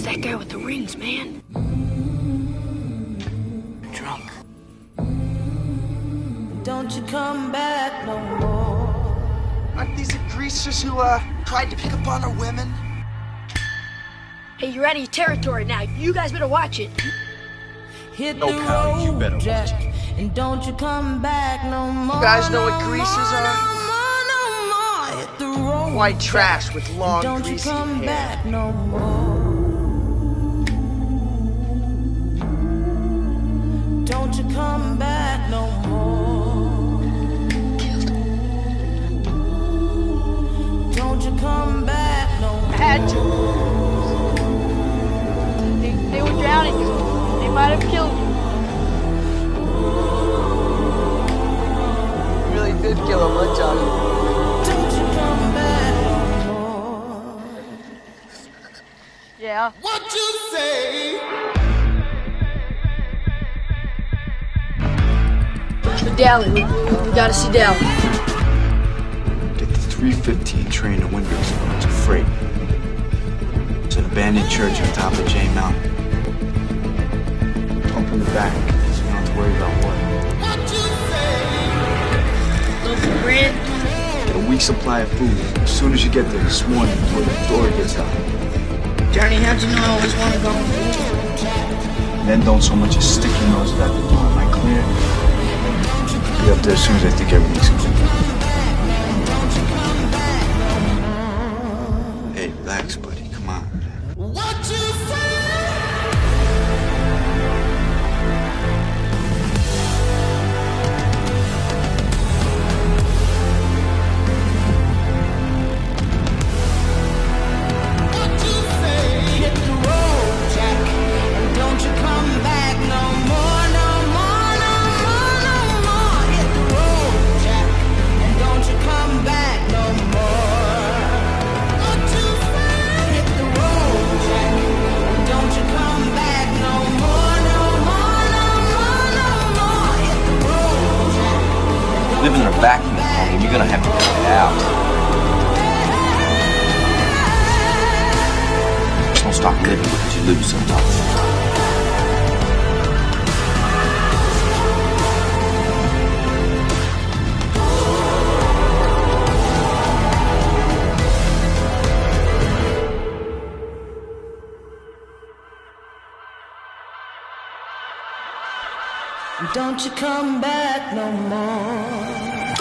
that guy with the rings, man. Drunk. Don't you come back no more. Aren't these the greasers who, uh, tried to pick up on our women? Hey, you're out of your territory now. You guys better watch it. Hit No, the pal, you road, better watch Jack, and don't you come back no more. You guys know what no greasers more, are? No more, no more. Hit the road, White Jack, trash with long, Don't you greasy come hair. back no more. Don't you come back no more. Don't you come back no more. I had to. They, they were drowning you. They might have killed you. You really did kill him, huh, Johnny? Don't you come back no more. Yeah. What you say? Dally, we, we gotta see Dally. Get the 315 train to Windrush. It's a freight. It's an abandoned church on top of Jay Mountain. Open the back, so you don't have to worry about water. What you say? Loaf of bread. Get a week's supply of food as soon as you get there this morning before the door gets out. Johnny, how'd you know I always want to go? And then don't so much as stick your nose out the door. Am I clear? Be up there as soon as I think everything's clear. Hey, relax, buddy. Come on. What you Living in a vacuum, homie. You're gonna have to cut it out. Just don't stop living because you lose sometimes. Don't you come back no more.